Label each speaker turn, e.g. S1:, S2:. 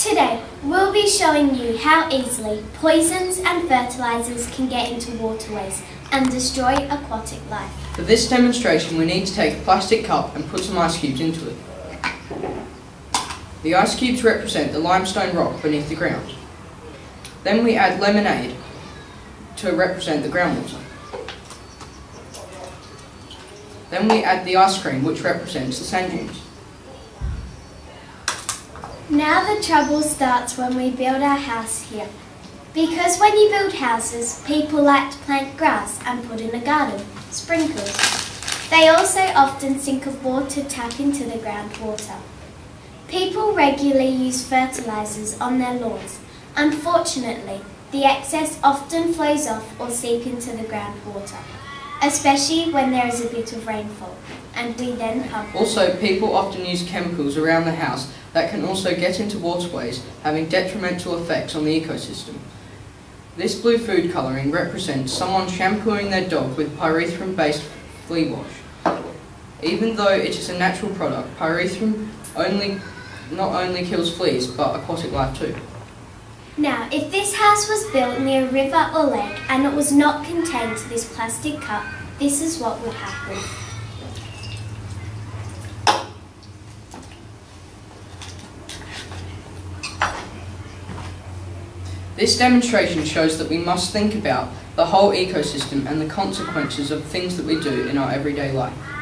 S1: Today, we'll be showing you how easily poisons and fertilisers can get into waterways and destroy aquatic life.
S2: For this demonstration we need to take a plastic cup and put some ice cubes into it. The ice cubes represent the limestone rock beneath the ground. Then we add lemonade to represent the groundwater. Then we add the ice cream which represents the sand dunes.
S1: Now the trouble starts when we build our house here. Because when you build houses, people like to plant grass and put in a garden, sprinklers. They also often sink a water tap into the groundwater. People regularly use fertilisers on their lawns. Unfortunately, the excess often flows off or seep into the groundwater, especially when there is a bit of rainfall, and we then have
S2: Also, people often use chemicals around the house that can also get into waterways, having detrimental effects on the ecosystem. This blue food colouring represents someone shampooing their dog with pyrethrum-based flea wash. Even though it is a natural product, pyrethrum only, not only kills fleas, but aquatic life too.
S1: Now, if this house was built near a river or lake and it was not contained to this plastic cup, this is what would happen.
S2: This demonstration shows that we must think about the whole ecosystem and the consequences of things that we do in our everyday life.